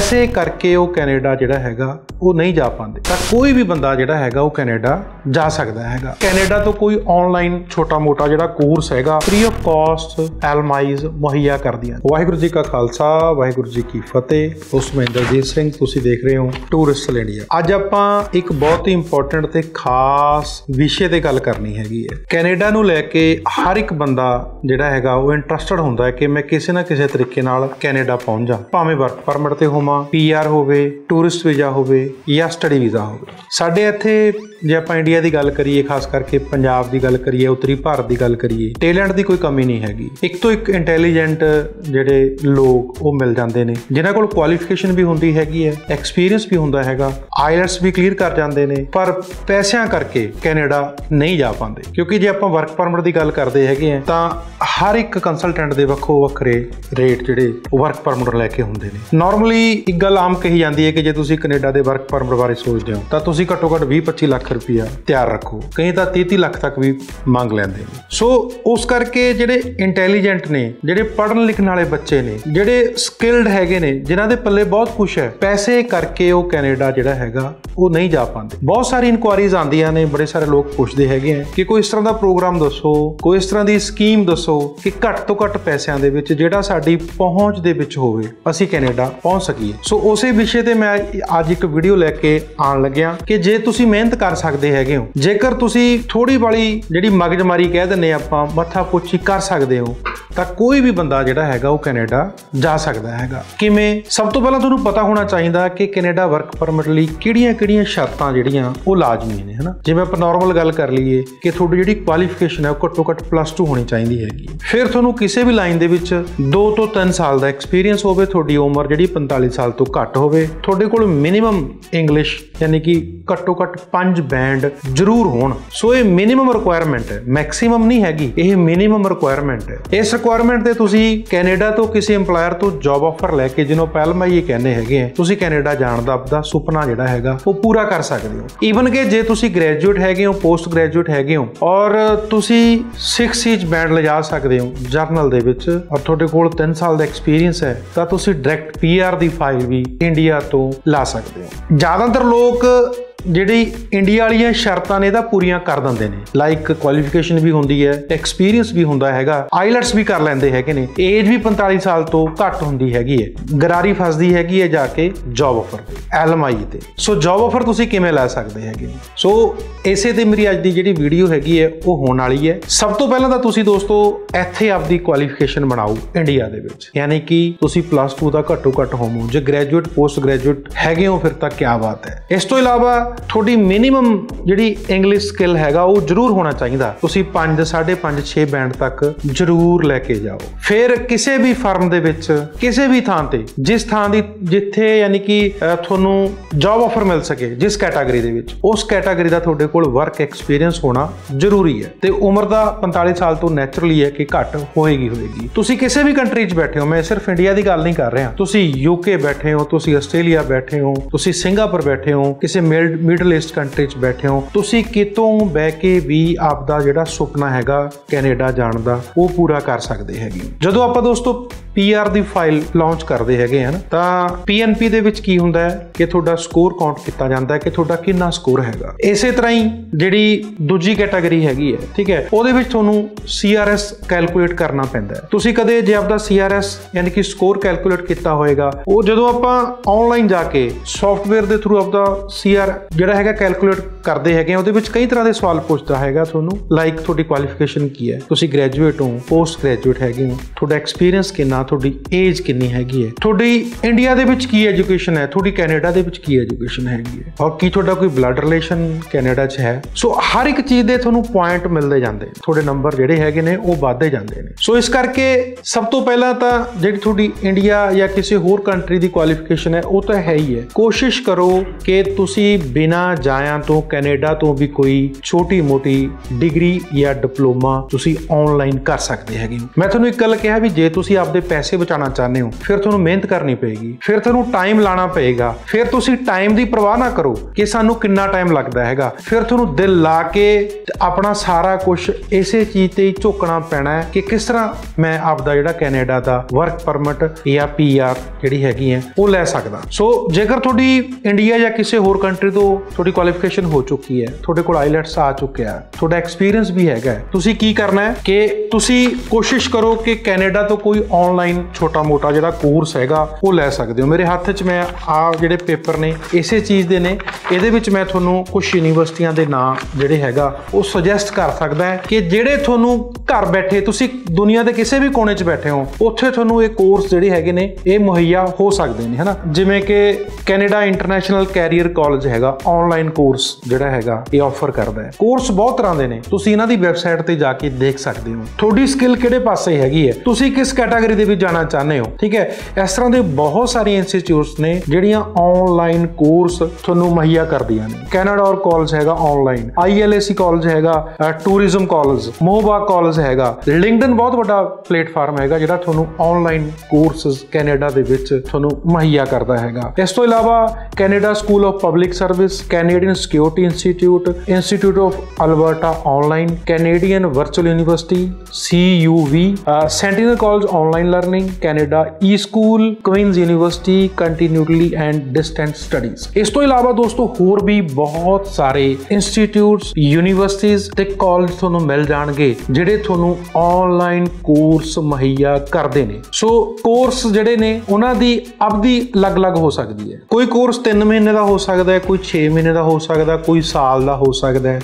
ਪੈਸੇ ਕਰਕੇ ਉਹ ਕੈਨੇਡਾ ਜਿਹੜਾ ਹੈਗਾ ਉਹ ਨਹੀਂ ਜਾ ਪਾਉਂਦੇ। ਤਾਂ ਕੋਈ ਵੀ ਬੰਦਾ ਜਿਹੜਾ ਹੈਗਾ ਉਹ ਕੈਨੇਡਾ ਜਾ ਸਕਦਾ ਹੈਗਾ। ਕੈਨੇਡਾ ਤੋਂ ਕੋਈ ਆਨਲਾਈਨ ਛੋਟਾ-ਮੋਟਾ ਜਿਹੜਾ ਕੋਰਸ ਹੈਗਾ ਫ੍ਰੀ ਆਫ ਕਾਸਟ ਐਲਮਾਈਜ਼ ਮੁਹੱਈਆ ਕਰਦੀਆਂ ਵਾਹਿਗੁਰੂ ਜੀ ਕਾ ਖਾਲਸਾ, ਵਾਹਿਗੁਰੂ ਜੀ ਕੀ ਫਤਿਹ। ਉਸ ਮਹਿੰਦਰਜੀਤ ਸਿੰਘ, ਤੁਸੀਂ ਦੇਖ ਰਹੇ ਹੋ ਟੂਰਿਸਟ ਇੰਡੀਆ ਅੱਜ ਆਪਾਂ ਇੱਕ ਬਹੁਤ ਹੀ ਇੰਪੋਰਟੈਂਟ ਤੇ ਖਾਸ ਵਿਸ਼ੇ ਤੇ ਗੱਲ ਕਰਨੀ ਹੈਗੀ ਹੈ। ਕੈਨੇਡਾ ਨੂੰ ਲੈ ਕੇ ਹਰ ਇੱਕ ਬੰਦਾ ਜਿਹੜਾ ਹੈਗਾ ਉਹ ਇੰਟਰਸਟਡ ਹੁੰਦਾ ਹੈ ਕਿ ਮੈਂ ਕਿਸੇ ਨਾ ਕਿਸੇ ਤਰੀਕੇ ਨਾਲ ਕੈਨੇਡਾ ਪਹੁੰਚ ਜਾ ਭਾਵੇਂ ਵਰਕ ਪਰਮਿਟ ਤੇ ਹੋਵਾਂ ਪੀਆਰ ਹੋਵੇ ਟੂਰਿਸਟ ਵੀਜ਼ਾ ਹੋਵੇ ਜਾਂ ਸਟੱਡੀ ਵੀਜ਼ਾ ਹੋਵੇ। ਸਾਡੇ ਇੱਥੇ ਜੇ ਆਪਾਂ ਇੰਡੀਆ ਦੀ ਗੱਲ ਕਰੀਏ, ਖਾਸ ਕਰਕੇ ਪੰਜਾਬ ਦੀ ਗੱਲ ਕਰੀਏ, ਉੱਤਰੀ ਭਾਰਤ ਦੀ ਗੱਲ ਕਰੀਏ, ਟੈਲੈਂਟ ਦੀ ਕੋਈ ਕਮੀ ਨਹੀਂ ਹੈਗੀ। ਇੱਕ ਤੋਂ ਇੱਕ ਇੰਟੈਲੀਜੈਂਟ ਜਿਹੜੇ ਲੋਕ ਉਹ ਮਿਲ ਜਾਂਦੇ ਨੇ, ਜਿਨ੍ਹਾਂ ਕੋਲ ਕੁਆਲੀਫਿਕੇਸ਼ਨ ਵੀ ਹੁੰਦੀ ਹੈਗੀ ਹੈ, ਐਕਸਪੀਰੀਅੰਸ ਵੀ ਹੁੰਦਾ ਹੈਗਾ ਆਈਲੈਟਸ ਵੀ ਕਲੀਅਰ ਕਰ ਜਾਂਦੇ ਨੇ, ਪਰ ਪੈਸਿਆਂ ਕਰਕੇ ਕੈਨੇਡਾ ਨਹੀਂ ਜਾ ਪਾਉਂਦੇ। ਕਿਉਂਕਿ ਜੇ ਆਪਾਂ ਵਰਕ ਪਰਮਿਟ ਦੀ ਗੱਲ ਕਰਦੇ ਹੈਗੇ ਆ ਤਾਂ ਹਰ ਇੱਕ ਕੰਸਲਟੈਂਟ ਦੇ ਵੱਖੋ ਵੱਖਰੇ ਰੇਟ ਜਿਹੜੇ ਵਰਕ ਪਰਮਿਟ ਲੈ ਕੇ ਹੁੰਦੇ ਨੇ। ਨਾਰਮਲੀ ਇੱਕ ਗੱਲ ਆਮ ਕਹੀ ਜਾਂਦੀ ਹੈ ਕਿ ਜੇ ਤੁਸੀਂ ਕੈਨੇਡਾ ਦੇ ਵਰਕ ਪਰਮਿਟ ਬਾਰੇ ਸੋਚਦੇ ਹੋ ਤਾਂ ਤੁਸੀਂ ਘੱਟੋ ਘੱਟ 20-25 ਲੱਖ ਰੁਪਇਆ ਤਿਆਰ ਰੱਖੋ। ਕਈ ਤਾਂ 30 ਲੱਖ ਤੱਕ ਵੀ ਮੰਗ ਲੈਂਦੇ ਨੇ। ਸੋ ਉਸ ਕਰਕੇ ਜਿਹੜੇ ਇੰਟੈਲੀਜੈਂਟ ਨੇ, ਜਿਹੜੇ ਪੜ੍ਹਨ ਲਿਖਣ ਵਾਲੇ ਬੱਚੇ ਨੇ, ਜਿਹੜੇ ਸਕਿਲਡ ਹੈਗੇ ਨੇ, ਜਿਨ੍ਹਾਂ ਦੇ ਪੱਲੇ ਬਹੁਤ ਕੁਝ ਹੈ, ਪੈਸੇ ਕਰਕੇ ਉਹ ਕੈਨੇਡਾ ਜਿਹੜਾ ਹੈਗਾ, ਉਹ ਨਹੀਂ ਜਾ ਪਾਉਂਦੇ। ਬਹੁਤ ਸਾਰੀ ਇਨਕੁਆਰੀਜ਼ ਆਉਂਦੀਆਂ ਨੇ, ਬੜੇ ਸਾਰੇ ਲੋਕ ਪੁੱਛਦੇ ਹੈਗੇ ਆ ਕਿ ਕੋਈ ਇਸ ਤਰ੍ਹਾਂ ਦਾ ਪ੍ਰੋਗਰਾਮ ਦੱਸੋ, ਕੋਈ ਇਸ ਤਰ੍ਹਾਂ ਦੀ ਸਕੀਮ ਦੱਸੋ ਕਿ ਘੱਟ ਤੋਂ ਘੱਟ ਪੈਸਿਆਂ ਦੇ ਵਿੱਚ ਜਿਹੜਾ ਸਾਡੀ ਪਹੁੰਚ ਦੇ ਵਿੱਚ ਹੋਵੇ, ਅਸੀਂ ਕੈਨੇਡਾ ਪਹੁੰਚ ਸਕੀਏ। ਸੋ ਉਸੇ ਵਿਸ਼ੇ ਤੇ ਮੈਂ ਅੱਜ ਇੱਕ ਵੀਡੀਓ ਲੈ ਕੇ ਆਉਣ ਲੱਗਿਆ ਕਿ ਜੇ ਤੁਸੀਂ ਮਿਹਨਤ ਕਰ ਸਕਦੇ ਹੈਗੇ ਹੋ, ਜੇਕਰ ਤੁਸੀਂ ਥੋੜੀ ਵਾਲੀ ਜਿਹੜੀ ਮਗਜਮਾਰੀ ਕਹਿ ਦਿੰਨੇ ਆਪਾਂ, ਮੱਥਾ ਪੁੱਛੀ ਕਰ ਸਕਦੇ ਹੋ, ਤਾਂ ਕੋਈ ਵੀ ਬੰਦਾ ਜਿਹੜਾ ਹੈਗਾ ਉਹ ਕੈਨੇਡਾ ਜਾ ਸਕਦਾ ਹੈਗਾ। ਕਿਵੇਂ? ਸਭ ਤੋਂ ਪਹਿਲਾਂ ਤੁਹਾਨੂੰ ਪਤਾ ਹੋਣਾ ਚਾਹੀਦਾ ਕਿ ਕੈਨੇਡਾ ਵਰਕ ਪਰਮਿਟ ਲਈ ਕਿਹੜੀਆਂ-ਕਿਹੜੀਆਂ ਸ਼ਰਤਾਂ ਜਿਹੜੀਆਂ ਉਹ ਲਾਜ਼ਮੀ ਨੇ, ਹਨਾ? ਜਿਵੇਂ ਆਪਾਂ ਨਾਰਮਲ ਗੱਲ ਕਰ ਲਈਏ ਕਿ ਤੁਹਾਡੀ ਜਿਹੜੀ ਕੁਆਲੀਫਿਕੇਸ਼ਨ ਹੈ ਉਹ ਘੱਟੋ ਘੱਟ ਪਲੱਸ 2 ਹੋਣੀ ਚਾਹੀਦੀ ਹੈਗੀ ਫਿਰ ਤੁਹਾਨੂੰ ਕਿਸੇ ਵੀ ਲਾਈਨ ਦੇ ਵਿੱਚ 2 ਤੋਂ 3 ਸਾਲ ਦਾ ਐਕਸਪੀਰੀਅੰਸ ਹੋਵੇ, ਤੁਹਾਡੀ ਉਮਰ ਜਿਹੜੀ 45 ਸਾਲ ਤੋਂ ਘੱਟ ਹੋਵੇ, ਤੁਹਾਡੇ ਕੋਲ ਮਿਨੀਮਮ ਇੰਗਲਿਸ਼ ਯਾਨੀ ਕਿ ਘੱਟੋ ਘੱਟ 5 ਬੈਂਡ ਜ਼ਰੂਰ ਹੋਣ। ਸੋ ਇਹ ਮਿਨੀਮਮ ਰਿਕੁਆਇਰਮੈਂਟ ਹੈ। ਮੈਕਸਿਮਮ ਨਹੀਂ ਹੈਗੀ। ਇਹ ਮਿਨੀਮਮ ਰਿਕੁਆਇਰਮੈਂਟ ਹੈ। ਇਸ ਰਿਕੁਆਇਰਮੈਂਟ ਤੇ ਤੁਸੀਂ ਕੈਨੇਡਾ ਤੋਂ ਕਿਸੇ EMPLOYER ਤੋਂ ਜੌਬ ਆਫਰ ਲੈ ਕੇ, ਜਿਹਨੂੰ ਪਹਿਲਾਂ ਹੀ ਇਹ ਕਹਿੰਦੇ ਹੈਗੇ ਆ, ਤੁਸੀਂ ਕੈਨੇਡਾ ਜਾਣ ਦਾ ਆਪਦਾ ਸੁਪਨਾ ਜਿਹੜਾ ਹੈਗਾ, ਉਹ ਪੂਰਾ ਕਰ ਸਕਦੇ ਹੋ। ਈਵਨ ਕਿ ਜੇ ਤੁਸੀਂ ਗ੍ਰੈਜੂਏਟ ਹੈਗੇ ਹੋ ਪੋਸਟ ਗ੍ਰੈਜੂਏਟ ਹੈਗੇ ਹੋ, ਔਰ ਤੁਸੀਂ 6 ਸੀਜ ਬੈਂਡ ਲਿਜਾ ਸਕਦੇ ਹੋ, ਜਰਨਲ ਦੇ ਵਿੱਚ, ਔਰ ਤੁਹਾਡੇ ਕੋਲ 3 ਸਾਲ ਦਾ ਐਕਸਪੀਰੀਅੰਸ ਹੈ, ਤਾਂ ਤੁਸੀਂ ਡਾਇਰੈਕਟ ਪੀਆਰ ਦੀ ਫਾਈਲ ਵੀ ਇੰਡੀਆ ਤੋਂ ਲਾ ਸਕਦੇ ਹੋ। ਜ਼ਿਆਦਾਤਰ ਲੋਕ 歌。ਜਿਹੜੀ ਇੰਡੀਆ ਵਾਲੀਆਂ ਸ਼ਰਤਾਂ ਨੇ, ਇਹਦਾ ਪੂਰੀਆਂ ਕਰ ਦਿੰਦੇ ਨੇ। ਲਾਈਕ ਕੁਆਲੀਫਿਕੇਸ਼ਨ ਵੀ ਹੁੰਦੀ ਹੈ ਐਕਸਪੀਰੀਅੰਸ ਵੀ ਹੁੰਦਾ ਹੈਗਾ ਆਈਲੈਟਸ ਵੀ ਕਰ ਲੈਂਦੇ ਹੈਗੇ ਨੇ। ਏਜ ਵੀ 45 ਸਾਲ ਤੋਂ ਘੱਟ ਹੁੰਦੀ ਹੈਗੀ ਹੈ। ਗਰਾਰੀ ਫਸਦੀ ਹੈਗੀ ਹੈ ਜਾ ਕੇ ਜੌਬ ਆਫਰ ਤੇ ਐਲਐਮਆਈ ਤੇ। ਸੋ ਜੌਬ ਆਫਰ ਤੁਸੀਂ ਕਿਵੇਂ ਲੈ ਸਕਦੇ ਹੈਗੇ? ਸੋ ਇਸੇ ਤੇ ਮੇਰੀ ਅੱਜ ਦੀ ਜਿਹੜੀ ਵੀਡੀਓ ਹੈਗੀ ਹੈ, ਉਹ ਹੋਣ ਵਾਲੀ ਹੈ। ਸਭ ਤੋਂ ਪਹਿਲਾਂ ਤਾਂ ਤੁਸੀਂ ਦੋਸਤੋ, ਇੱਥੇ ਆਪਦੀ ਕੁਆਲੀਫਿਕੇਸ਼ਨ ਬਣਾਓ ਇੰਡੀਆ ਦੇ ਵਿੱਚ। ਯਾਨੀ ਕਿ ਤੁਸੀਂ ਪਲੱਸ 2 ਦਾ ਘੱਟੋ ਘੱਟ ਹੋਵੋ ਜੇ ਗ੍ਰੈਜੂਏਟ ਪੋਸਟ ਗ੍ਰੈਜੂਏਟ ਹੈਗੇ ਹੋ, ਫਿਰ ਤਾਂ ਕੀ ਬਾਤ ਹੈ। ਇਸ ਤੋਂ ਇਲਾਵਾ ਤੁਹਾਡੀ ਮਿਨੀਮਮ ਜਿਹੜੀ ਇੰਗਲਿਸ਼ ਸਕਿੱਲ ਹੈਗਾ, ਉਹ ਜ਼ਰੂਰ ਹੋਣਾ ਚਾਹੀਦਾ। ਤੁਸੀਂ 5 5.5 6 ਬੈਂਡ ਤੱਕ ਜ਼ਰੂਰ ਲੈ ਕੇ ਜਾਓ। ਫਿਰ ਕਿਸੇ ਵੀ ਫਰਮ ਦੇ ਵਿੱਚ, ਕਿਸੇ ਵੀ ਥਾਂ ਤੇ, ਜਿਸ ਥਾਂ ਦੀ ਜਿੱਥੇ ਯਾਨੀ ਕਿ ਤੁਹਾਨੂੰ ਜੌਬ ਆਫਰ ਮਿਲ ਸਕੇ, ਜਿਸ ਕੈਟਾਗਰੀ ਦੇ ਵਿੱਚ, ਉਸ ਕੈਟਾਗਰੀ ਦਾ ਤੁਹਾਡੇ ਕੋਲ ਵਰਕ ਐਕਸਪੀਰੀਅੰਸ ਹੋਣਾ ਜ਼ਰੂਰੀ ਹੈ। ਤੇ ਉਮਰ ਦਾ 45 ਸਾਲ ਤੋਂ ਨੇਚਰਲੀ ਹੈ ਕਿ ਘੱਟ ਹੋਏਗੀ ਹੋਏਗੀ। ਤੁਸੀਂ ਕਿਸੇ ਵੀ ਕੰਟਰੀ 'ਚ ਬੈਠੇ ਹੋ, ਮੈਂ ਸਿਰਫ ਇੰਡੀਆ ਦੀ ਗੱਲ ਨਹੀਂ ਕਰ ਰਿਹਾ। ਤੁਸੀਂ ਯੂਕੇ ਬੈਠੇ ਹੋ, ਤੁਸੀਂ ਆਸਟ੍ਰੇਲੀਆ ਬੈਠੇ ਹੋ, ਤੁਸੀਂ ਸਿੰਗਾਪੁਰ ਬੈਠੇ ਹੋ, ਕਿਸੇ ਮਿਡਲ ਈਸਟ ਕੰਟਰੀ 'ਚ ਬੈਠੇ ਹੋ, ਤੁਸੀਂ ਕਿਤੋਂ ਬਹਿ ਕੇ ਵੀ ਆਪ ਦਾ ਜਿਹੜਾ ਸੁਪਨਾ ਹੈਗਾ ਕੈਨੇਡਾ ਜਾਣ ਦਾ, ਉਹ ਪੂਰਾ ਕਰ ਸਕਦੇ ਹੈਗੇ ਜਦੋਂ ਆਪਾਂ ਦੋਸਤੋ ਪੀਆਰ ਦੀ ਫਾਈਲ ਲਾਂਚ ਕਰਦੇ ਹੈਗੇ ਹਨ, ਤਾਂ ਪੀਐਨਪੀ ਦੇ ਵਿੱਚ ਕੀ ਹੁੰਦਾ ਹੈ ਕਿ ਤੁਹਾਡਾ ਸਕੋਰ ਕਾਊਂਟ ਕੀਤਾ ਜਾਂਦਾ ਹੈ, ਕਿ ਤੁਹਾਡਾ ਕਿੰਨਾ ਸਕੋਰ ਹੈਗਾ। ਇਸੇ ਤਰ੍ਹਾਂ ਹੀ ਜਿਹੜੀ ਦੂਜੀ ਕੈਟਾਗਰੀ ਹੈਗੀ ਹੈ, ਠੀਕ ਹੈ, ਉਹਦੇ ਵਿੱਚ ਤੁਹਾਨੂੰ ਸੀਆਰਐਸ ਕੈਲਕੂਲੇਟ ਕਰਨਾ ਪੈਂਦਾ ਹੈ। ਤੁਸੀਂ ਕਦੇ ਜੇ ਆਪਦਾ ਸੀਆਰਐਸ ਯਾਨੀ ਕਿ ਸਕੋਰ ਕੈਲਕੂਲੇਟ ਕੀਤਾ ਹੋਏਗਾ, ਉਹ ਜਦੋਂ ਆਪਾਂ ਆਨਲਾਈਨ ਜਾ ਕੇ ਸੌਫਟਵੇਅਰ ਦੇ ਥਰੂ ਆਪਦਾ ਸੀਆਰ ਜਿਹੜਾ ਹੈਗਾ ਕੈਲਕੂਲੇਟ ਕਰਦੇ ਹੈਗੇ ਉਹਦੇ ਵਿੱਚ ਕਈ ਤਰ੍ਹਾਂ ਦੇ ਸਵਾਲ ਪੁੱਛਦਾ ਹੈਗਾ ਤੁਹਾਨੂੰ ਲਾਈਕ ਤੁਹਾਡੀ ਕੁਆਲੀਫਿਕੇਸ਼ਨ ਕੀ ਹੈ? ਤੁਸੀਂ ਗ੍ਰੈਜੂਏਟ ਹੋ ਪੋਸਟ ਗ੍ਰੈਜੂਏਟ ਹੈਗੇ ਹੋ, ਤੁਹਾਡਾ ਐਕਸਪੀਰੀਅੰਸ ਕਿੰਨਾ ਤੁਹਾਡੀ ਏਜ ਕਿੰਨੀ ਹੈਗੀ ਹੈ? ਤੁਹਾਡੀ ਇੰਡੀਆ ਦੇ ਵਿੱਚ ਕੀ ਐਜੂਕੇਸ਼ਨ ਹੈ? ਤੁਹਾਡੀ ਕੈਨੇਡਾ ਦੇ ਵਿੱਚ ਕੀ ਐਜੂਕੇਸ਼ਨ ਹੈਗੀ ਹੈ? ਔਰ ਕੀ ਤੁਹਾਡਾ ਕੋਈ ਬਲੱਡ ਰਿਲੇਸ਼ਨ ਕੈਨੇਡਾ 'ਚ ਹੈ? ਸੋ ਹਰ ਇੱਕ ਚੀਜ਼ ਦੇ ਤੁਹਾਨੂੰ ਪੁਆਇੰਟ ਮਿਲਦੇ ਜਾਂਦੇ ਤੁਹਾਡੇ ਨੰਬਰ ਜਿਹੜੇ ਹੈਗੇ ਨੇ, ਉਹ ਵੱਧਦੇ ਜਾਂਦੇ ਨੇ। ਸੋ ਇਸ ਕਰਕੇ ਸਭ ਤੋਂ ਪਹਿਲਾਂ ਤਾਂ ਜਿਹੜੀ ਤੁਹਾਡੀ ਇੰਡੀਆ ਜਾਂ ਕਿਸੇ ਹੋਰ ਕੰਟਰੀ ਦੀ ਕੁਆਲੀਫਿਕੇਸ਼ਨ ਹੈ, ਉਹ ਤਾਂ ਹੈ ਹੀ ਹੈ। ਕੋਸ਼ਿਸ਼ ਕਰੋ ਕਿ ਤੁਸੀਂ ਬਿਨਾਂ ਜਾਇਆਂ ਤੋਂ ਕੈਨੇਡਾ ਤੋਂ ਵੀ ਕੋਈ ਛੋਟੀ-ਮੋਟੀ ਡਿਗਰੀ ਜਾਂ ਡਿਪਲੋਮਾ ਤੁਸੀਂ ਆਨਲਾਈਨ ਕਰ ਸਕਦੇ ਹੈਗੇ ਮੈਂ ਤੁਹਾਨੂੰ ਇੱਕ ਗੱਲ ਕਿਹਾ ਵੀ ਜੇ ਤੁਸੀਂ ਆਪਦੇ ਪੈਸੇ ਬਚਾਉਣਾ ਚਾਹੁੰਦੇ ਹੋ, ਫਿਰ ਤੁਹਾਨੂੰ ਮਿਹਨਤ ਕਰਨੀ ਪਏਗੀ, ਫਿਰ ਤੁਹਾਨੂੰ ਟਾਈਮ ਲਾਣਾ ਪਏਗਾ, ਫਿਰ ਤੁਸੀਂ ਟਾਈਮ ਦੀ ਪਰਵਾਹ ਨਾ ਕਰੋ ਕਿ ਸਾਨੂੰ ਕਿੰਨਾ ਟਾਈਮ ਲੱਗਦਾ ਹੈਗਾ। ਫਿਰ ਤੁਹਾਨੂੰ ਦਿਲ ਲਾ ਕੇ ਆਪਣਾ ਸਾਰਾ ਕੁਝ ਇਸੇ ਚੀਜ਼ ਤੇ ਹੀ ਝੋਕਣਾ ਪੈਣਾ ਹੈ ਕਿ ਕਿਸ ਤਰ੍ਹਾਂ ਮੈਂ ਆਪਦਾ ਜਿਹੜਾ ਕੈਨੇਡਾ ਦਾ ਵਰਕ ਪਰਮਿਟ ਜਾਂ ਪੀਆਰ ਜਿਹੜੀ ਹੈਗੀ ਹੈ, ਉਹ ਲੈ ਸਕਦਾ। ਸੋ ਜੇਕਰ ਤੁਹਾਡੀ ਇੰਡੀਆ ਜਾਂ ਕਿਸੇ ਹੋਰ ਕੰਟਰੀ ਤੋਂ ਤੁਹਾਡੀ ਕੁਆਲੀਫਿਕੇਸ਼ਨ ਹੋ ਚੁੱਕੀ ਹੈ, ਤੁਹਾਡੇ ਕੋਲ ਆਈਲੈਟਸ ਆ ਚੁੱਕਿਆ ਤੁਹਾਡਾ ਐਕਸਪੀਰੀਅੰਸ ਵੀ ਹੈਗਾ ਤੁਸੀਂ ਕੀ ਕਰਨਾ ਹੈ ਕਿ ਤੁਸੀਂ ਕੋਸ਼ਿਸ਼ ਕਰੋ ਕਿ ਕੈਨੇਡਾ ਤੋਂ ਕੋਈ ਆਨਲਾਈਨ ਛੋਟਾ-ਮੋਟਾ ਜਿਹੜਾ ਕੋਰਸ ਹੈਗਾ, ਉਹ ਲੈ ਸਕਦੇ ਹੋ। ਮੇਰੇ ਹੱਥ 'ਚ ਮੈਂ ਆ ਜਿਹੜੇ ਪੇਪਰ ਨੇ, ਇਸੇ ਚੀਜ਼ ਦੇ ਨੇ। ਇਹਦੇ ਵਿੱਚ ਮੈਂ ਤੁਹਾਨੂੰ ਕੁਝ ਯੂਨੀਵਰਸਿਟੀਆਂ ਦੇ ਨਾਂ ਜਿਹੜੇ ਹੈਗਾ, ਉਹ ਸੁਜੈਸਟ ਕਰ ਸਕਦਾ ਹੈ ਕਿ ਜਿਹੜੇ ਤੁਹਾਨੂੰ ਘਰ ਬੈਠੇ, ਤੁਸੀਂ ਦੁਨੀਆ ਦੇ ਕਿਸੇ ਵੀ ਕੋਨੇ 'ਚ ਬੈਠੇ ਹੋ, ਉੱਥੇ ਤੁਹਾਨੂੰ ਇਹ ਕੋਰਸ ਜਿਹੜੇ ਹੈਗੇ ਨੇ, ਇਹ ਮੁਹੱਈਆ ਹੋ ਸਕਦੇ ਨੇ, ਹਨਾ? ਜਿਵੇਂ ਕਿ ਕੈਨੇਡਾ ਇੰਟਰਨੈਸ਼ਨਲ ਕੈਰੀਅਰ ਕਾਲਜ ਹੈਗਾ ਆਨਲਾਈਨ ਕੋਰਸ ਜਿਹੜਾ ਹੈਗਾ, ਇਹ ਆਫਰ ਕਰਦਾ ਹੈ। ਕੋਰਸ ਬਹੁਤ ਤਰ੍ਹਾਂ ਦੇ ਨੇ, ਤੁਸੀਂ ਇਹਨਾਂ ਦੀ ਵੈਬਸਾਈਟ ਤੇ ਜਾ ਕੇ ਦੇਖ ਸਕਦੇ ਹੋ। ਤੁਹਾਡੀ ਸਕਿੱਲ ਕਿਹੜੇ ਪਾਸੇ ਹੈਗੀ ਹੈ? ਤੁਸੀਂ ਕਿਸ ਕੈਟਾਗਰੀ ਦੇ ਵਿੱਚ ਜਾਣਾ ਚਾਹੁੰਦੇ ਹੋ। ਠੀਕ ਹੈ? ਇਸ ਤਰ੍ਹਾਂ ਦੇ ਬਹੁਤ ਸਾਰੀਆਂ ਇੰਸਟੀਚਿਊਟਸ ਨੇ ਜਿਹੜੀਆਂ ਆਨਲਾਈਨ ਕੋਰਸ ਤੁਹਾਨੂੰ ਮੁਹੱਈਆ ਕਰਦੀਆਂ ਨੇ। ਕੈਨੇਡਾ ਔਰ ਕਾਲਜ ਹੈਗਾ ਆਨਲਾਈਨ ਆਈਐਲਏਸੀ ਕਾਲਜ ਹੈਗਾ ਟੂਰਿਜ਼ਮ ਕਾਲਜ ਮੋਹਬਾ ਕਾਲਜ ਹੈਗਾ। ਲਿੰਕਡਨ ਬਹੁਤ ਵੱਡਾ ਪਲੇਟਫਾਰਮ ਹੈਗਾ ਜਿਹੜਾ ਤੁਹਾਨੂੰ ਆਨਲਾਈਨ ਕੋਰਸਸ ਕੈਨੇਡਾ ਦੇ ਵਿੱਚ ਤੁਹਾਨੂੰ ਮੁਹੱਈਆ ਕਰਦਾ ਹੈਗਾ। ਇਸ ਤੋਂ ਇਲਾਵਾ Canada school of public service Canadian security institute institute of Alberta online Canadian virtual university CUV Centennial college online learning Canada e school Queen's university continually and distant studies ਇਸ ਤੋਂ ਇਲਾਵਾ ਦੋਸਤੋ, ਹੋਰ ਵੀ ਬਹੁਤ ਸਾਰੇ ਇੰਸਟੀਚਿਊਟਸ ਯੂਨੀਵਰਸਿਟੀਜ਼ ਤੇ college ਤੁਹਾਨੂੰ ਮਿਲ ਜਾਣਗੇ, ਜਿਹੜੇ ਤੁਹਾਨੂੰ ਆਨਲਾਈਨ ਕੋਰਸ ਮੁਹੱਈਆ ਕਰਦੇ ਨੇ। ਸੋ ਕੋਰਸ ਜਿਹੜੇ ਨੇ, ਉਹਨਾਂ ਦੀ ਅਵਧੀ ਅਲੱਗ-ਅਲੱਗ ਹੋ ਸਕਦੀ ਹੈ। ਕੋਈ ਕੋਰਸ 3 ਮਹੀਨੇ ਦਾ ਹੋ ਸਕਦਾ ਹੈ, ਕੋਈ 6 ਮਹੀਨੇ ਦਾ ਹੋ ਸਕਦਾ, ਕੋਈ ਸਾਲ ਦਾ ਹੋ ਸਕਦਾ ਹੈ,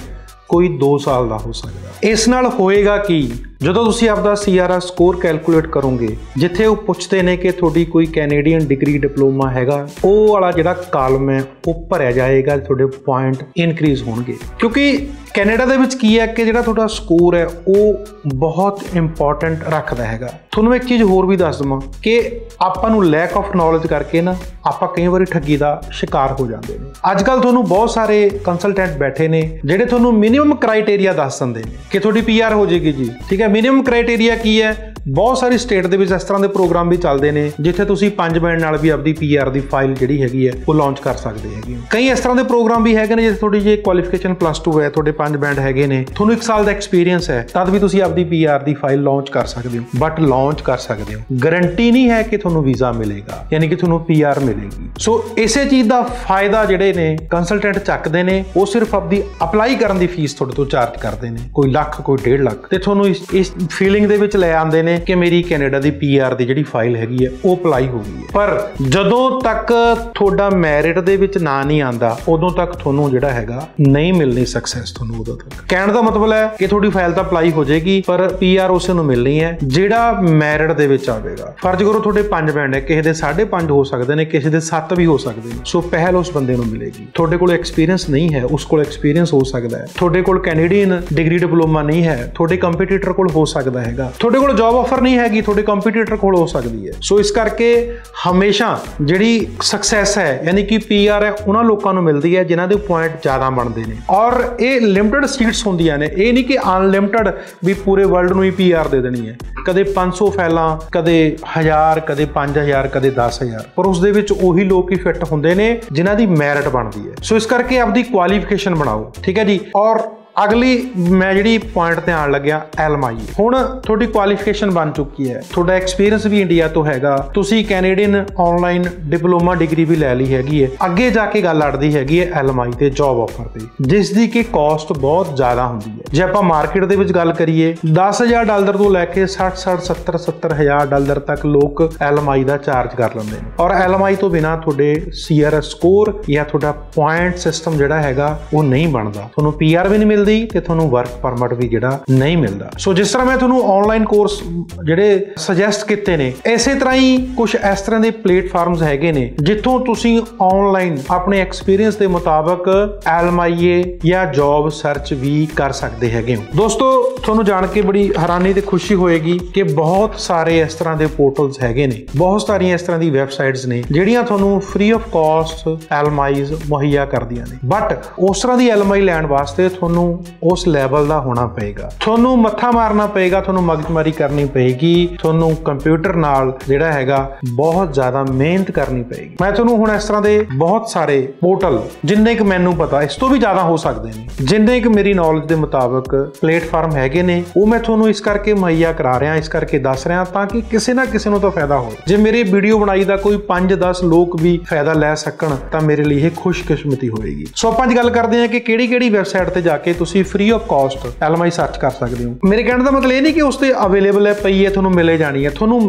ਕੋਈ 2 ਸਾਲ ਦਾ ਹੋ ਸਕਦਾ ਇਸ ਨਾਲ ਹੋਏਗਾ ਕੀ? ਜਦੋਂ ਤੁਸੀਂ ਆਪਦਾ ਸੀਆਰਆਰ ਸਕੋਰ ਕੈਲਕੂਲੇਟ ਕਰੋਗੇ, ਜਿੱਥੇ ਉਹ ਪੁੱਛਦੇ ਨੇ ਕਿ ਤੁਹਾਡੀ ਕੋਈ ਕੈਨੇਡੀਅਨ ਡਿਗਰੀ, ਡਿਪਲੋਮਾ ਹੈਗਾ, ਉਹ ਵਾਲਾ ਜਿਹੜਾ ਕਾਲਮ ਹੈ, ਉਹ ਭਰਿਆ ਜਾਏਗਾ, ਤੁਹਾਡੇ ਪੁਆਇੰਟ ਇਨਕਰੀਜ਼ ਹੋਣਗੇ। ਕਿਉਂਕਿ ਕੈਨੇਡਾ ਦੇ ਵਿੱਚ ਕੀ ਹੈ ਕਿ ਜਿਹੜਾ ਤੁਹਾਡਾ ਸਕੋਰ ਹੈ, ਉਹ ਬਹੁਤ ਇੰਪੋਰਟੈਂਟ ਰੱਖਦਾ ਹੈਗਾ। ਤੁਹਾਨੂੰ ਇੱਕ ਚੀਜ਼ ਹੋਰ ਵੀ ਦੱਸ ਦਵਾਂ ਕਿ ਆਪਾਂ ਨੂੰ ਲੈਕ ਆਫ ਨੌਲੇਜ ਕਰਕੇ ਨਾ, ਆਪਾਂ ਕਈ ਵਾਰੀ ਠੱਗੀ ਦਾ ਸ਼ਿਕਾਰ ਹੋ ਜਾਂਦੇ ਨੇ। ਅੱਜ ਕੱਲ ਤੁਹਾਨੂੰ ਬਹੁਤ ਸਾਰੇ ਕੰਸਲਟੈਂਟ ਬੈਠੇ ਨੇ, ਜਿਹੜੇ ਤੁਹਾਨੂੰ ਮਿਨੀਮਮ ਕ੍ਰਾਈਟੇਰੀਆ ਦੱਸ ਦਿੰਦੇ ਨੇ ਕਿ ਤੁਹਾਡੀ ਪੀਆਰ ਹੋ ਜਾਏਗੀ ਜੀ, ਠੀਕ ਹੈ ਮਿਨੀਮਮ ਕ੍ਰਾਈਟੇਰੀਆ ਕੀ ਹੈ? ਬਹੁਤ ਸਾਰੇ ਸਟੇਟ ਦੇ ਵਿੱਚ ਇਸ ਤਰ੍ਹਾਂ ਦੇ ਪ੍ਰੋਗਰਾਮ ਵੀ ਚੱਲਦੇ ਨੇ, ਜਿੱਥੇ ਤੁਸੀਂ 5 ਬੈਂਡ ਨਾਲ ਵੀ ਆਪਦੀ ਪੀਆਰ ਦੀ ਫਾਈਲ ਜਿਹੜੀ ਹੈਗੀ ਹੈ, ਉਹ ਲਾਂਚ ਕਰ ਸਕਦੇ ਹੈਗੇ ਕਈ ਇਸ ਤਰ੍ਹਾਂ ਦੇ ਪ੍ਰੋਗਰਾਮ ਵੀ ਹੈਗੇ ਨੇ, ਜਿੱਥੇ ਤੁਹਾਡੀ ਜੇ ਕੁਆਲੀਫਿਕੇਸ਼ਨ ਪਲੱਸ 2 ਹੈ, ਤੁਹਾਡੇ 5 ਬੈਂਡ ਹੈਗੇ ਨੇ, ਤੁਹਾਨੂੰ 1 ਸਾਲ ਦਾ ਐਕਸਪੀਰੀਅੰਸ ਹੈ, ਤਦ ਵੀ ਤੁਸੀਂ ਆਪਦੀ ਪੀਆਰ ਦੀ ਫਾਈਲ ਲਾਂਚ ਕਰ ਸਕਦੇ ਹੋ। ਬਟ ਲਾਂਚ ਕਰ ਸਕਦੇ ਹੋ। ਗਾਰੰਟੀ ਨਹੀਂ ਹੈ ਕਿ ਤੁਹਾਨੂੰ ਵੀਜ਼ਾ ਮਿਲੇਗਾ, ਯਾਨੀ ਕਿ ਤੁਹਾਨੂੰ ਪੀਆਰ ਮਿਲੇਗੀ। ਸੋ ਇਸੇ ਚੀਜ਼ ਦਾ ਫਾਇਦਾ ਜਿਹੜੇ ਨੇ ਕੰਸਲਟੈਂਟ ਚੱਕਦੇ ਨੇ, ਉਹ ਸਿਰਫ ਆਪਦੀ ਅਪਲਾਈ ਕਰਨ ਦੀ ਫੀਸ ਤੁਹਾਡੇ ਤੋਂ ਚਾਰਜ ਕਰਦੇ ਨੇ। ਕੋਈ ਲੱਖ, ਕੋਈ 1.5 ਲੱਖ। ਤੇ ਤੁਹਾਨੂੰ ਇਸ ਇਸ ਫੀਲਿੰਗ ਦੇ ਵਿੱਚ ਲੈ ਆਉਂਦੇ ਨੇ ਕਿ ਮੇਰੀ ਕੈਨੇਡਾ ਦੀ ਪੀਆਰ ਦੀ ਜਿਹੜੀ ਫਾਈਲ ਹੈਗੀ ਹੈ, ਉਹ ਅਪਲਾਈ ਹੋ ਗਈ ਹੈ। ਪਰ ਜਦੋਂ ਤੱਕ ਤੁਹਾਡਾ ਮੈਰਿਟ ਦੇ ਵਿੱਚ ਨਾਂ ਨਹੀਂ ਆਂਦਾ ਉਦੋਂ ਤੱਕ ਤੁਹਾਨੂੰ ਜਿਹੜਾ ਹੈਗਾ ਨਹੀਂ ਮਿਲਣੀ ਸਕਸੈਸ ਤੁਹਾਨੂੰ ਉਦੋਂ ਤੱਕ। ਕਹਿਣ ਦਾ ਮਤਲਬ ਹੈ ਕਿ ਤੁਹਾਡੀ ਫਾਈਲ ਤਾਂ ਅਪਲਾਈ ਹੋ ਜਾਏਗੀ, ਪਰ ਪੀਆਰ ਉਸੇ ਨੂੰ ਮਿਲਣੀ ਹੈ, ਜਿਹੜਾ ਮੈਰਿਟ ਦੇ ਵਿੱਚ ਆਵੇਗਾ। ਫਰਜ਼ ਕਰੋ ਤੁਹਾਡੇ 5 ਬੈਂਡ ਹੈ ਕਿਸੇ ਦੇ 5.5 ਹੋ ਸਕਦੇ ਨੇ, ਕਿਸੇ ਦੇ 7 ਵੀ ਹੋ ਸਕਦੇ ਨੇ। ਸੋ ਪਹਿਲ ਉਸ ਬੰਦੇ ਨੂੰ ਮਿਲੇਗੀ। ਤੁਹਾਡੇ ਕੋਲ ਐਕਸਪੀਰੀਅੰਸ ਨਹੀਂ ਹੈ, ਉਸ ਕੋਲ ਐਕਸਪੀਰੀਅੰਸ ਹੋ ਸਕਦਾ ਹੈ। ਤੁਹਾਡੇ ਕੋਲ ਕੈਨੇਡੀਅਨ ਡਿਗਰੀ ਡਿਪਲੋਮਾ ਨਹੀਂ ਹੈ, ਤੁਹਾਡੇ ਕੰਪੀਟੀਟਰ ਕੋਲ ਹੋ ਸਕਦਾ ਹੈਗਾ। ਤੁਹਾਡੇ ਕੋਲ ਜੌਬ ਆਫਰ ਨਹੀਂ ਹੈਗੀ, ਤੁਹਾਡੇ ਕੰਪੀਟੀਟਰ ਕੋਲ ਹੋ ਸਕਦੀ ਹੈ। ਸੋ ਇਸ ਕਰਕੇ ਹਮੇਸ਼ਾ ਜਿਹੜੀ ਸਕਸੈਸ ਹੈ, ਯਾਨੀ ਕਿ ਪੀਆਰ ਹੈ, ਉਹਨਾਂ ਲੋਕਾਂ ਨੂੰ ਮਿਲਦੀ ਹੈ ਜਿਨ੍ਹਾਂ ਦੇ ਪੁਆਇੰਟ ਜ਼ਿਆਦਾ ਬਣਦੇ ਨੇ। ਔਰ ਇਹ ਲਿਮਟਿਡ ਸੀਟਸ ਹੁੰਦੀਆਂ ਨੇ। ਇਹ ਨਹੀਂ ਕਿ ਅਨਲਿਮਟਿਡ ਵੀ ਪੂਰੇ ਵਰਲਡ ਨੂੰ ਹੀ ਪੀਆਰ ਦੇ ਦੇਣੀ ਹੈ। ਕਦੇ 500 ਫੈਲਾਂ, ਕਦੇ 1000 ਕਦੇ 5000 ਕਦੇ 10000 ਪਰ ਉਸ ਦੇ ਵਿੱਚ ਉਹੀ ਲੋਕ ਹੀ ਫਿੱਟ ਹੁੰਦੇ ਨੇ ਜਿਨ੍ਹਾਂ ਦੀ ਮੈਰਿਟ ਬਣਦੀ ਹੈ। ਸੋ ਇਸ ਕਰਕੇ ਆਪਦੀ ਕੁਆਲੀਫਿਕੇਸ਼ਨ ਬਣਾਓ। ਠੀਕ ਹੈ ਜੀ? ਔਰ ਅਗਲੀ ਮੈਂ ਜਿਹੜੀ ਪੁਆਇੰਟ ਤੇ ਆਣ ਲੱਗਿਆ ਐਲਐਮਆਈ ਹੁਣ ਤੁਹਾਡੀ ਕੁਆਲੀਫਿਕੇਸ਼ਨ ਬਣ ਚੁੱਕੀ ਹੈ। ਤੁਹਾਡਾ ਐਕਸਪੀਰੀਅੰਸ ਵੀ ਇੰਡੀਆ ਤੋਂ ਹੈਗਾ। ਤੁਸੀਂ ਕੈਨੇਡੀਅਨ ਆਨਲਾਈਨ ਡਿਪਲੋਮਾ ਡਿਗਰੀ ਵੀ ਲੈ ਲਈ ਹੈਗੀ ਹੈ। ਅੱਗੇ ਜਾ ਕੇ ਗੱਲ ਅੜਦੀ ਹੈਗੀ ਹੈ ਐਲਐਮਆਈ ਤੇ ਜੌਬ ਆਫਰ ਤੇ। ਜਿਸ ਦੀ ਕਿ ਕਾਸਟ ਬਹੁਤ ਜ਼ਿਆਦਾ ਹੁੰਦੀ ਹੈ। ਜੇ ਆਪਾਂ ਮਾਰਕੀਟ ਦੇ ਵਿੱਚ ਗੱਲ ਕਰੀਏ 10000 ਡਾਲਰ ਤੋਂ ਲੈ ਕੇ 60 60 70 70000 ਡਾਲਰ ਤੱਕ ਲੋਕ ਐਲਐਮਆਈ ਦਾ ਚਾਰਜ ਕਰ ਲੈਂਦੇ ਨੇ। ਔਰ ਐਲਐਮਆਈ ਤੋਂ ਬਿਨਾ ਤੁਹਾਡੇ ਸੀਆਰਐਸ ਸਕੋਰ ਜਾਂ ਤੁਹਾਡਾ ਪੁਆਇੰਟ ਸਿਸਟਮ ਜਿਹੜਾ ਹੈਗਾ, ਉਹ ਨਹੀਂ ਬਣਦਾ। ਤੁਹਾਨੂੰ ਪੀਆਰ ਵੀ ਨਹੀਂ ਮਿਲਦਾ। ਤੇ ਤੁਹਾਨੂੰ ਵਰਕ ਪਰਮਿਟ ਵੀ ਜਿਹੜਾ ਨਹੀਂ ਮਿਲਦਾ। ਸੋ ਜਿਸ ਤਰ੍ਹਾਂ ਮੈਂ ਤੁਹਾਨੂੰ ਆਨਲਾਈਨ ਕੋਰਸ ਜਿਹੜੇ ਸੁਜੈਸਟ ਕੀਤੇ ਨੇ, ਇਸੇ ਤਰ੍ਹਾਂ ਹੀ ਕੁਝ ਇਸ ਤਰ੍ਹਾਂ ਦੇ ਪਲੇਟਫਾਰਮਸ ਹੈਗੇ ਨੇ, ਜਿੱਥੋਂ ਤੁਸੀਂ ਆਨਲਾਈਨ ਆਪਣੇ ਐਕਸਪੀਰੀਅੰਸ ਦੇ ਮੁਤਾਬਕ ਐਲਐਮਆਈਏ ਜਾਂ ਜੌਬ ਸਰਚ ਵੀ ਕਰ ਸਕਦੇ ਹੈਗੇ ਹੋ। ਦੋਸਤੋ, ਤੁਹਾਨੂੰ ਜਾਣ ਕੇ ਬੜੀ ਹੈਰਾਨੀ ਤੇ ਖੁਸ਼ੀ ਹੋਏਗੀ ਕਿ ਬਹੁਤ ਸਾਰੇ ਇਸ ਤਰ੍ਹਾਂ ਦੇ ਪੋਰਟਲਸ ਹੈਗੇ ਨੇ। ਬਹੁਤ ਸਾਰੀਆਂ ਇਸ ਤਰ੍ਹਾਂ ਦੀ ਵੈਬਸਾਈਟਸ ਨੇ, ਜਿਹੜੀਆਂ ਤੁਹਾਨੂੰ ਫ੍ਰੀ ਆਫ ਕਾਸਟ ਐਲਐਮਆਈਜ਼ ਮੁਹੱਈਆ ਕਰਦੀਆਂ ਨੇ। ਬਟ ਉਸ ਤਰ੍ਹਾਂ ਦੀ ਐਲਐਮਆਈ ਲੈਣ ਵਾਸਤੇ ਤੁਹਾਨੂੰ ਉਸ ਲੈਵਲ ਦਾ ਹੋਣਾ ਪਏਗਾ। ਤੁਹਾਨੂੰ ਮੱਥਾ ਮਾਰਨਾ ਪਏਗਾ, ਤੁਹਾਨੂੰ ਮਗਜਮਾਰੀ ਕਰਨੀ ਪਏਗੀ, ਤੁਹਾਨੂੰ ਕੰਪਿਊਟਰ ਨਾਲ ਜਿਹੜਾ ਹੈਗਾ ਬਹੁਤ ਜ਼ਿਆਦਾ ਮਿਹਨਤ ਕਰਨੀ ਪਏਗੀ। ਮੈਂ ਤੁਹਾਨੂੰ ਹੁਣ ਇਸ ਤਰ੍ਹਾਂ ਦੇ ਬਹੁਤ ਸਾਰੇ ਪੋਰਟਲ ਜਿੰਨੇ ਕਿ ਮੈਨੂੰ ਪਤਾ, ਇਸ ਤੋਂ ਵੀ ਜ਼ਿਆਦਾ ਹੋ ਸਕਦੇ ਨੇ। ਜਿੰਨੇ ਕਿ ਮੇਰੀ ਨੌਲੇਜ ਦੇ ਮੁਤਾਬਕ ਪਲੇਟਫਾਰਮ ਹੈਗੇ ਨੇ, ਉਹ ਮੈਂ ਤੁਹਾਨੂੰ ਇਸ ਕਰਕੇ ਮੁਹੱਈਆ ਕਰਾ ਰਿਹਾ, ਇਸ ਕਰਕੇ ਦੱਸ ਰਿਹਾ ਤਾਂ ਕਿ ਕਿਸੇ ਨਾ ਕਿਸੇ ਨੂੰ ਤਾਂ ਫਾਇਦਾ ਹੋਵੇ। ਜੇ ਮੇਰੀ ਵੀਡੀਓ ਬਣਾਈ ਦਾ ਕੋਈ 5-10 ਲੋਕ ਵੀ ਫਾਇਦਾ ਲੈ ਸਕਣ, ਤਾਂ ਮੇਰੇ ਲਈ ਇਹ ਖੁਸ਼ਕਿਸਮਤੀ ਹੋਏਗੀ। ਸੋ ਆਪਾਂ ਅੱਜ ਗੱਲ ਕਰਦੇ ਹਾਂ ਕਿ ਕਿਹੜੀ ਕਿਹੜੀ ਵੈਬਸਾਈਟ ਤੇ ਜਾ ਕੇ ਤੁਸੀਂ free of cost LMI search ਕਰ ਸਕਦੇ ਹੋ। ਮੇਰੇ ਕਹਿਣ ਦਾ ਮਤਲਬ ਇਹ ਨਹੀਂ ਕਿ ਉਸ ਤੇ ਅਵੇਲੇਬਲ ਹੈ ਪਈ ਹੈ, ਤੁਹਾਨੂੰ ਮਿਲੇ ਜਾਣੀ ਹੈ, ਤੁਹਾਨੂੰ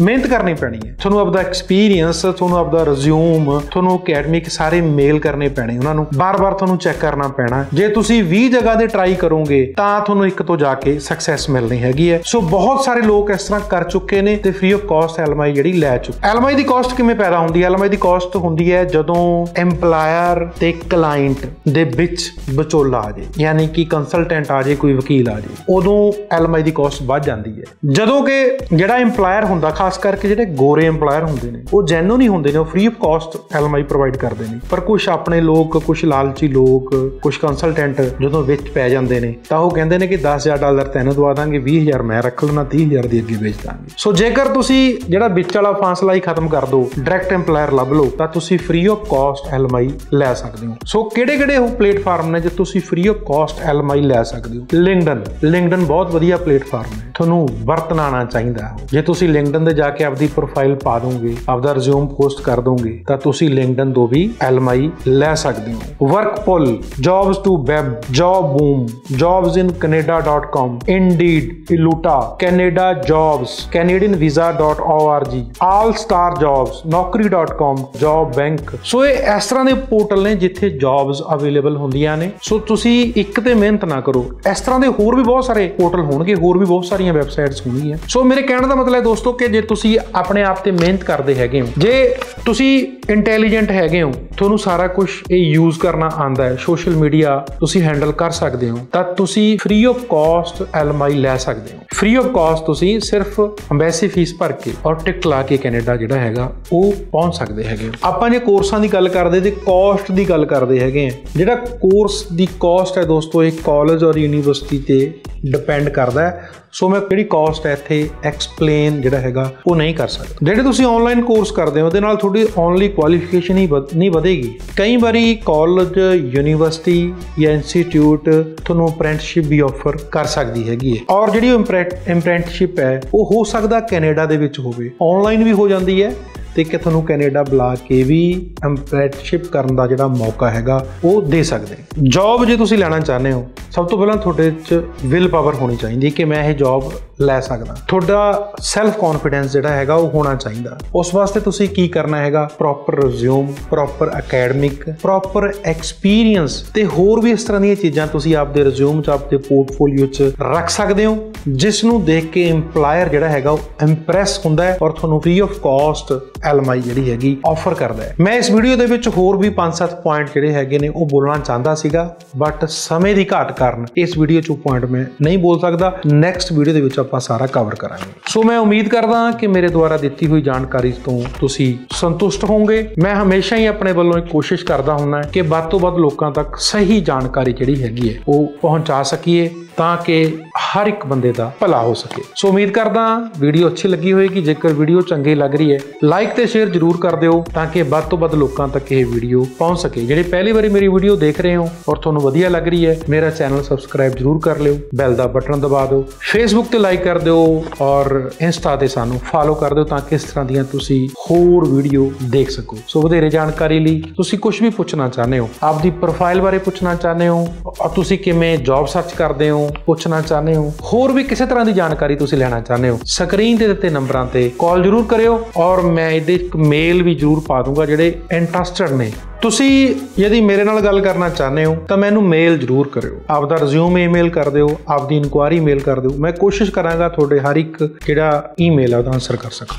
ਮਿਹਨਤ ਕਰਨੀ ਪੈਣੀ ਹੈ। ਤੁਹਾਨੂੰ ਆਪਦਾ ਐਕਸਪੀਰੀਅੰਸ ਤੁਹਾਨੂੰ ਆਪਦਾ ਰਿਜ਼ਿਊਮ ਤੁਹਾਨੂੰ ਅਕੈਡਮਿਕ ਸਾਰੇ ਮੇਲ ਕਰਨੇ ਪੈਣੇ ਉਹਨਾਂ ਨੂੰ। ਬਾਰ-ਬਾਰ ਤੁਹਾਨੂੰ ਚੈੱਕ ਕਰਨਾ ਪੈਣਾ। ਜੇ ਤੁਸੀਂ 20 ਜਗ੍ਹਾ ਦੇ ਟਰਾਈ ਕਰੋਗੇ, ਤਾਂ ਤੁਹਾਨੂੰ ਇੱਕ ਤੋਂ ਜਾ ਕੇ ਸਕਸੈਸ ਮਿਲਣੀ ਹੈਗੀ ਹੈ। ਸੋ ਬਹੁਤ ਸਾਰੇ ਲੋਕ ਇਸ ਤਰ੍ਹਾਂ ਕਰ ਚੁੱਕੇ ਨੇ ਤੇ ਫ੍ਰੀ ਆਫ ਕਾਸਟ ਐਲਐਮਆਈ ਜਿਹੜੀ ਲੈ ਚੁੱਕੇ ਐਲਐਮਆਈ ਦੀ ਕਾਸਟ ਕਿਵੇਂ ਪੈਦਾ ਹੁੰਦੀ ਹੈ? ਐਲਐਮਆਈ ਦੀ ਕਾਸਟ ਹੁੰਦੀ ਹੈ ਜਦੋਂ EMPLOYER ਤੇ ਕਲਾਇੰਟ ਦੇ ਵਿੱਚ ਵਿਚੋਲਾ ਆ ਜੇ ਯਾਨੀ ਕਿ ਕੰਸਲਟੈਂਟ ਆ ਜੇ, ਕੋਈ ਵਕੀਲ ਆ ਜੇ, ਉਦੋਂ ਐਲਐਮਆਈ ਦੀ ਕਾਸਟ ਵੱਧ ਜਾਂਦੀ ਹੈ। ਜਦੋਂ ਕਿ ਜਿਹੜਾ EMPLOYER ਹੁੰਦਾ, ਖਾਸ ਕਰਕੇ ਜਿਹੜੇ ਗੋਰੇ EMPLOYER ਹੁੰਦੇ ਨੇ, ਉਹ ਜੈਨੂਨ ਹੀ ਹੁੰਦੇ ਨੇ, ਉਹ free of cost LMI provide ਕਰਦੇ ਨੇ। ਪਰ ਕੁਝ ਆਪਣੇ ਲੋਕ ਕੁਝ ਲਾਲਚੀ ਲੋਕ ਕੁਝ ਕੰਸਲਟੈਂਟ ਜਦੋਂ ਵਿੱਚ ਪੈ ਜਾਂਦੇ ਨੇ, ਤਾਂ ਉਹ ਕਹਿੰਦੇ ਨੇ ਕਿ 10000 ਡਾਲਰ ਤੈਨੂੰ ਦਵਾ ਦਾਂਗੇ 20000 ਮੈਂ ਰੱਖ ਲੈਣਾ 30000 ਦੀ ਅੱਗੇ ਵੇਚ ਦਾਂਗੇ। ਸੋ ਜੇਕਰ ਤੁਸੀਂ ਜਿਹੜਾ ਵਿੱਚ ਵਾਲਾ ਫਾਸਲਾ ਹੀ ਖਤਮ ਕਰ ਦੋ ਡਾਇਰੈਕਟ EMPLOYER ਲੱਭ ਲਓ, ਤਾਂ ਤੁਸੀਂ ਫ੍ਰੀ ਆਫ ਕਾਸਟ ਐਲਐਮਆਈ ਲੈ ਸਕਦੇ ਹੋ। ਸੋ ਕਿਹੜੇ ਕਿਹੜੇ ਉਹ ਪਲੇਟਫਾਰਮ ਨੇ ਜੇ ਤੁਸੀਂ ਫ੍ਰੀ ਆਫ ਕਾਸਟ ਐਲਐਮਆਈ ਲੈ ਸਕਦੇ ਹੋ। ਲਿੰਕਡਨ ਲਿੰਕਡਨ ਬਹੁਤ ਵਧੀਆ ਪਲੇਟਫਾਰਮ ਹੈ। ਤੁਹਾਨੂੰ ਵਰਤਣਾ ਆਉਣਾ ਚਾਹੀਦਾ ਜੇ ਤੁਸੀਂ ਲਿੰਕਡਨ ਤੇ ਜਾ ਕੇ ਆਪਦੀ ਪ੍ਰੋਫਾਈਲ ਪਾ ਦੋਗੇ, ਆਪਦਾ ਰਿਜ਼ਿਊਮ ਪੋਸਟ ਕਰ ਦੋਗੇ, ਤਾਂ ਤੁਸੀਂ ਲਿੰਕਡਨ ਤੋਂ ਵੀ ਐਲਐਮਆਈ ਲੈ ਸਕਦੇ ਹੋ। Workpool jobs to web Jobboom jobs indeed iluta canada jobs canadianvisa.org all star jobs naukri.com job bank so ਇਹ ਇਸ ਤਰ੍ਹਾਂ ਦੇ ਪੋਰਟਲ ਨੇ ਜਿੱਥੇ ਜੌਬਸ ਅਵੇਲੇਬਲ ਹੁੰਦੀਆਂ ਨੇ। ਸੋ ਤੁਸੀਂ ਇੱਕ ਤੇ ਮਿਹਨਤ ਨਾ ਕਰੋ। ਇਸ ਤਰ੍ਹਾਂ ਦੇ ਹੋਰ ਵੀ ਬਹੁਤ ਸਾਰੇ ਪੋਰਟਲ ਹੋਣਗੇ, ਹੋਰ ਵੀ ਬਹੁਤ ਸਾਰੀਆਂ ਵੈਬਸਾਈਟਸ ਹੋਣਗੀਆਂ। ਸੋ ਮੇਰੇ ਕਹਿਣ ਦਾ ਮਤਲਬ ਹੈ ਦੋਸਤੋ ਕਿ ਜੇ ਤੁਸੀਂ ਆਪਣੇ ਆਪ ਤੇ ਮਿਹਨਤ ਕਰਦੇ ਹੈਗੇ ਹੋ, ਜੇ ਤੁਸੀਂ ਇੰਟੈਲੀਜੈਂਟ ਹੈਗੇ ਹੋ, ਤੁਹਾਨੂੰ ਸਾਰਾ ਕੁਝ ਇਹ ਯੂਜ਼ ਕਰਨਾ ਆਂਦਾ ਹੈ। ਸੋਸ਼ਲ ਮੀਡੀਆ ਤੁਸੀਂ ਹੈਂਡਲ ਕਰ ਸਕਦੇ ਹੋ, ਤਾਂ ਤੁਸੀਂ ਫ੍ਰੀ ਆਫ ਕਾਸਟ ਐਲਐਮਆਈ ਲੈ ਸਕਦੇ ਹੋ। ਫ੍ਰੀ ਆਫ ਕਾਸਟ ਤੁਸੀਂ ਸਿਰਫ ਅੰਬੈਸੀ ਫੀਸ ਭਰ ਕੇ ਔਰ ਟਿਕਟ ਲਾ ਕੇ ਕੈਨੇਡਾ ਜਿਹੜਾ ਹੈਗਾ, ਉਹ ਪਹੁੰਚ ਸਕਦੇ ਹੈਗੇ ਹੋ। ਆਪਾਂ ਜੇ ਕੋਰਸਾਂ ਦੀ ਗੱਲ ਕਰਦੇ ਤੇ ਕਾਸਟ ਦੀ ਗੱਲ ਕਰਦੇ ਹੈਗੇ ਆ, ਜਿਹੜਾ ਕੋਰਸ ਦੀ ਕਾਸਟ ਹੈ ਦੋਸਤੋ ਇਹ ਕਾਲਜ ਔਰ ਯੂਨੀਵਰਸਿਟੀ ਤੇ ਡਿਪੈਂਡ ਕਰਦਾ ਹੈ। ਸੋ ਮੈਂ ਕਿਹੜੀ ਕਾਸਟ ਹੈ ਇੱਥੇ ਐਕਸਪਲੇਨ ਜਿਹੜਾ ਹੈਗਾ, ਉਹ ਨਹੀਂ ਕਰ ਸਕਦਾ। ਜਿਹੜੇ ਤੁਸੀਂ ਆਨਲਾਈਨ ਕੋਰਸ ਕਰਦੇ ਹੋ, ਉਹਦੇ ਨਾਲ ਤੁਹਾਡੀ ਓਨਲੀ ਕੁਆਲੀਫਿਕੇਸ਼ਨ ਹੀ ਵਧ- ਨਹੀਂ ਵਧੇਗੀ। ਕਈ ਵਾਰੀ ਕਾਲਜ ਯੂਨੀਵਰਸਿਟੀ ਜਾਂ ਇੰਸਟੀਚਿਊਟ ਤੁਹਾਨੂੰ ਅਪ੍ਰੈਂਟਿਸਸ਼ਿਪ ਵੀ ਆਫਰ ਕਰ ਸਕਦੀ ਹੈਗੀ ਹੈ। ਔਰ ਜਿਹੜੀ ਅਪ੍ਰੈਂਟਿਸਸ਼ਿਪ ਹੈ, ਉਹ ਹੋ ਸਕਦਾ ਕੈਨੇਡਾ ਦੇ ਵਿੱਚ ਹੋਵੇ। ਆਨਲਾਈਨ ਵੀ ਹੋ ਜਾਂਦੀ ਹੈ ਤੇ ਕਿ ਤੁਹਾਨੂੰ ਕੈਨੇਡਾ ਬੁਲਾ ਕੇ ਵੀ ਅਪ੍ਰੈਂਟਿਸਸ਼ਿਪ ਕਰਨ ਦਾ ਜਿਹੜਾ ਮੌਕਾ ਹੈਗਾ, ਉਹ ਦੇ ਸਕਦੇ। ਜੌਬ ਜੇ ਤੁਸੀਂ ਲੈਣਾ ਚਾਹੁੰਦੇ ਹੋ, ਸਭ ਤੋਂ ਪਹਿਲਾਂ ਤੁਹਾਡੇ 'ਚ ਵਿਲ ਪਾਵਰ ਹੋਣੀ ਚਾਹੀਦੀ ਕਿ ਮੈਂ ਇਹ ਜੌਬ ਲੈ ਸਕਦਾ। ਤੁਹਾਡਾ ਸੈਲਫ ਕੌਨਫੀਡੈਂਸ ਜਿਹੜਾ ਹੈਗਾ ਉਹ ਹੋਣਾ ਚਾਹੀਦਾ। ਉਸ ਵਾਸਤੇ ਤੁਸੀਂ ਕੀ ਕਰਨਾ ਹੈਗਾ? Proper resume proper academic proper experience ਤੇ ਹੋਰ ਵੀ ਇਸ ਤਰ੍ਹਾਂ ਦੀਆਂ ਚੀਜ਼ਾਂ ਤੁਸੀਂ ਆਪਦੇ ਰਿਜ਼ਿਊਮ 'ਚ, ਆਪਦੇ ਪੋਰਟਫੋਲੀਓ 'ਚ ਰੱਖ ਸਕਦੇ ਹੋ ਜਿਸ ਨੂੰ ਦੇਖ ਕੇ EMPLOYER ਜਿਹੜਾ ਹੈਗਾ ਉਹ ਇੰਪ੍ਰੈਸ ਹੁੰਦਾ ਹੈ ਔਰ ਤੁਹਾਨੂੰ ਫ੍ਰੀ ਆਫ ਕਾਸਟ ਐਲਐਮਆਈ ਜਿਹੜੀ ਹੈਗੀ ਆਫਰ ਕਰਦਾ ਹੈ। ਮੈਂ ਇਸ ਵੀਡੀਓ ਦੇ ਵਿੱਚ ਹੋਰ ਵੀ 5-7 ਪੁਆਇੰਟ ਜਿਹੜੇ ਹੈਗੇ ਨੇ ਉਹ ਬੋਲਣਾ ਚਾਹੁੰਦਾ ਸੀਗਾ ਬਟ ਸਮੇਂ ਦੀ ਘਾਟ ਕਾਰਨ ਇਸ ਵੀਡੀਓ 'ਚ ਪੁਆਇੰਟ ਮੈਂ ਨਹੀਂ ਬੋਲ ਸਕਦਾ। ਨੈਕਸਟ ਵੀਡੀਓ ਦੇ ਵਿੱਚ ਆਪਾਂ ਸਾਰਾ ਕਵਰ ਕਰਾਂਗੇ। ਸੋ ਮੈਂ ਉਮੀਦ ਕਰਦਾ ਹਾਂ ਕਿ ਮੇਰੇ ਦੁਆਰਾ ਦਿੱਤੀ ਹੋਈ ਜਾਣਕਾਰੀ ਤੋਂ ਤੁਸੀਂ ਸੰਤੁਸ਼ਟ ਹੋਵੋਗੇ। ਮੈਂ ਹਮੇਸ਼ਾ ਹੀ ਆਪਣੇ ਵੱਲੋਂ ਇੱਕ ਕੋਸ਼ਿਸ਼ ਕਰਦਾ ਹੁੰਦਾ ਕਿ ਵੱਧ ਤੋਂ ਵੱਧ ਲੋਕਾਂ ਤੱਕ ਸਹੀ ਜਾਣਕਾਰੀ ਜਿਹੜੀ ਹੈਗੀ ਹੈ, ਉਹ ਪਹੁੰਚਾ ਸਕੀਏ ਤਾਂ ਕਿ ਹਰ ਇੱਕ ਬੰਦੇ ਦਾ ਭਲਾ ਹੋ ਸਕੇ। ਸੋ ਉਮੀਦ ਕਰਦਾ ਵੀਡੀਓ ਅੱਛੀ ਲੱਗੀ ਹੋਵੇਗੀ ਜੇਕਰ ਵੀਡੀਓ ਚੰਗੀ ਲੱਗ ਰਹੀ ਹੈ ਲਾਈਕ ਤੇ ਸ਼ੇਅਰ ਜਰੂਰ ਕਰ ਦਿਓ ਤਾਂ ਕਿ ਵੱਧ ਤੋਂ ਵੱਧ ਲੋਕਾਂ ਤੱਕ ਇਹ ਵੀਡੀਓ ਪਹੁੰਚ ਸਕੇ। ਜਿਹੜੇ ਪਹਿਲੀ ਵਾਰੀ ਮੇਰੀ ਵੀਡੀਓ ਦੇਖ ਰਹੇ ਹੋ ਔਰ ਤੁਹਾਨੂੰ ਵਧੀਆ ਲੱਗ ਰਹੀ ਹੈ, ਮੇਰਾ ਚੈਨਲ ਸਬਸਕ੍ਰਾਈਬ ਜਰੂਰ ਕਰ ਲਿਓ ਬੈਲ ਦਾ ਬਟਨ ਦਬਾ ਦਿਓ। ਫੇਸਬੁੱਕ ਤੇ ਲਾਈਕ ਕਰ ਦਿਓ ਔਰ ਇੰਸਟਾ ਤੇ ਸਾਨੂੰ ਫਾਲੋ ਕਰ ਦਿਓ ਤਾਂ ਕਿ ਇਸ ਤਰ੍ਹਾਂ ਦੀਆਂ ਤੁਸੀਂ ਹੋਰ ਵੀਡੀਓ ਦੇਖ ਸਕੋ। ਸੋ ਵਧੇਰੇ ਜਾਣਕਾਰੀ ਲਈ ਤੁਸੀਂ ਕੁਝ ਵੀ ਪੁੱਛਣਾ ਚਾਹੁੰਦੇ ਹੋ, ਆਪਦੀ ਪ੍ਰੋਫਾਈਲ ਬਾਰੇ ਪੁੱਛਣਾ ਚਾਹੁੰਦੇ ਹੋ, ਔਰ ਤੁਸੀਂ ਕਿਵੇਂ ਜੌਬ ਸਰਚ ਕਰਦੇ ਹੋ, ਪੁੱਛਣਾ ਚਾਹੁੰਦੇ ਹੋ, ਹੋਰ ਵੀ ਕਿਸੇ ਤਰ੍ਹਾਂ ਦੀ ਜਾਣਕਾਰੀ ਤੁਸੀਂ ਲੈਣਾ ਚਾਹੁੰਦੇ ਹੋ ਸਕਰੀਨ ਤੇ ਦਿੱਤੇ ਨੰਬਰਾਂ ਤੇ ਕਾਲ ਜਰੂਰ ਕਰਿਓ ਔਰ ਮੈਂ ਇਹਦੇ ਇੱਕ ਮੇਲ ਵੀ ਜਰੂਰ ਪਾ ਦੂੰਗਾ ਜਿਹੜੇ ਇੰਟਰਸਟਡ ਨੇ। ਤੁਸੀਂ ਯਦੀ ਮੇਰੇ ਨਾਲ ਗੱਲ ਕਰਨਾ ਚਾਹੁੰਦੇ ਹੋ, ਤਾਂ ਮੈਨੂੰ ਮੇਲ ਜਰੂਰ ਕਰਿਓ। ਆਪਦਾ ਰਿਜ਼ਿਊਮ ਈਮੇਲ ਕਰ ਦਿਓ, ਆਪਦੀ ਇਨਕੁਆਇਰੀ ਮੇਲ ਕਰ ਦਿਓ। ਮੈਂ ਕੋਸ਼ਿਸ਼ ਕਰਾਂਗਾ ਤੁਹਾਡੇ ਹਰ ਇੱਕ ਜਿਹੜਾ ਈਮੇਲ ਆ ਉਹਦਾ ਆਨਸਰ ਕਰ ਸਕਾਂ।